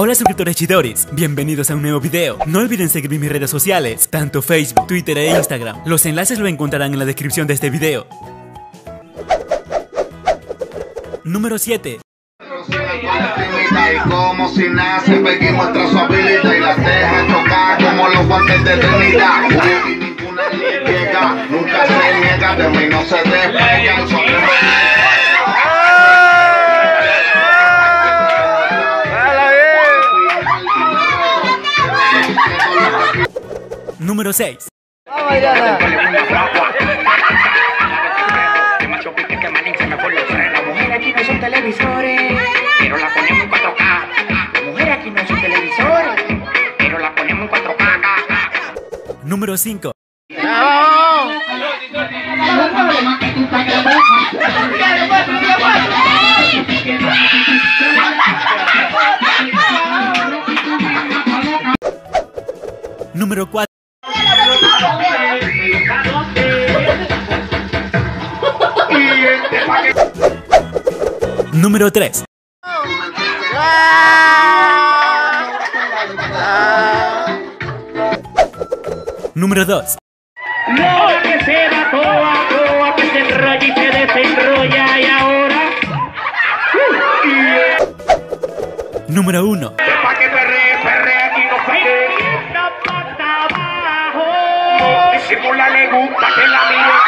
Hola suscriptores chidoris, bienvenidos a un nuevo video. No olviden seguirme en mis redes sociales, tanto Facebook, Twitter e Instagram. Los enlaces lo encontrarán en la descripción de este video. Número 7. Y como si nace, su habilidad y las deja chocar como los guantes de Trinidad. Ninguna le llega, nunca se niega, de mí no se. En 4K. Número 5. Número 4. Número 3. Número 2. Lo que se da toa, toa, que se enrolla y se desenrolla y ahora. Número 1. Pa' que perre, perre, aquí no Disimula le gusta que la mire.